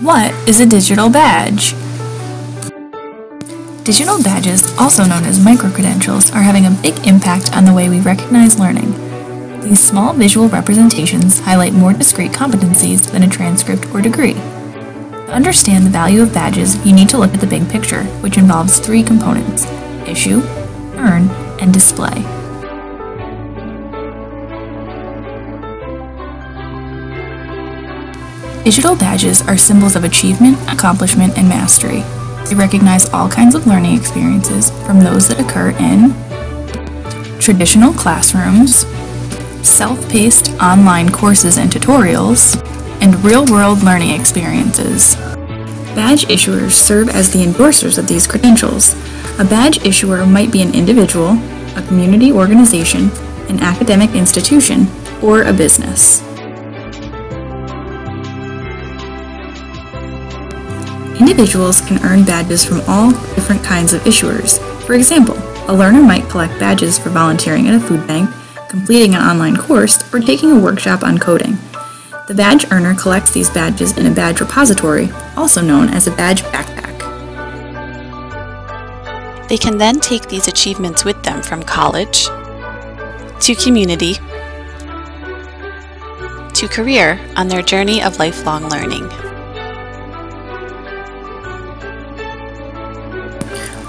What is a digital badge? Digital badges, also known as microcredentials, are having a big impact on the way we recognize learning. These small visual representations highlight more discrete competencies than a transcript or degree. To understand the value of badges, you need to look at the big picture, which involves three components issue, earn, and display. Digital badges are symbols of achievement, accomplishment, and mastery. They recognize all kinds of learning experiences, from those that occur in traditional classrooms, self-paced online courses and tutorials, and real-world learning experiences. Badge issuers serve as the endorsers of these credentials. A badge issuer might be an individual, a community organization, an academic institution, or a business. Individuals can earn badges from all different kinds of issuers. For example, a learner might collect badges for volunteering at a food bank, completing an online course, or taking a workshop on coding. The badge earner collects these badges in a badge repository, also known as a badge backpack. They can then take these achievements with them from college to community to career on their journey of lifelong learning.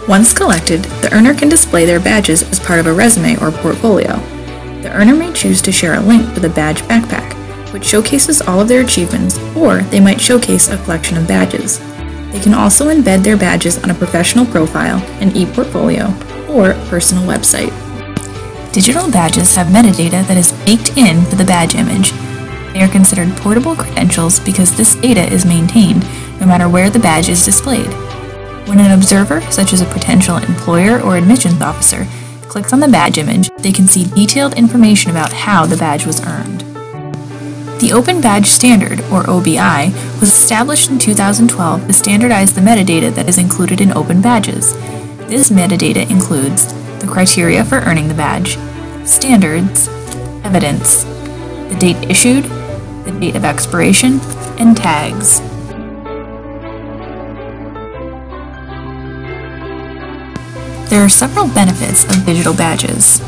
Once collected, the earner can display their badges as part of a resume or portfolio. The earner may choose to share a link with a badge backpack, which showcases all of their achievements, or they might showcase a collection of badges. They can also embed their badges on a professional profile, an e-portfolio, or personal website. Digital badges have metadata that is baked into the badge image. They are considered portable credentials because this data is maintained no matter where the badge is displayed. When an observer, such as a potential employer or admissions officer, clicks on the badge image, they can see detailed information about how the badge was earned. The Open Badge Standard, or OBI, was established in 2012 to standardize the metadata that is included in open badges. This metadata includes the criteria for earning the badge, standards, evidence, the date issued, the date of expiration, and tags. There are several benefits of digital badges.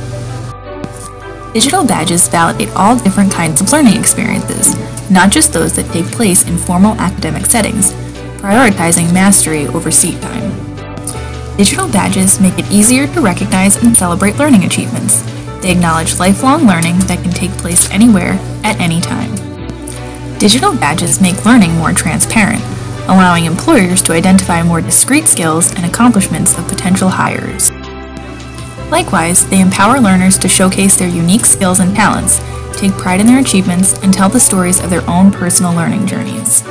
Digital badges validate all different kinds of learning experiences, not just those that take place in formal academic settings, prioritizing mastery over seat time. Digital badges make it easier to recognize and celebrate learning achievements. They acknowledge lifelong learning that can take place anywhere, at any time. Digital badges make learning more transparent, allowing employers to identify more discrete skills and accomplishments of potential hires. Likewise, they empower learners to showcase their unique skills and talents, take pride in their achievements, and tell the stories of their own personal learning journeys.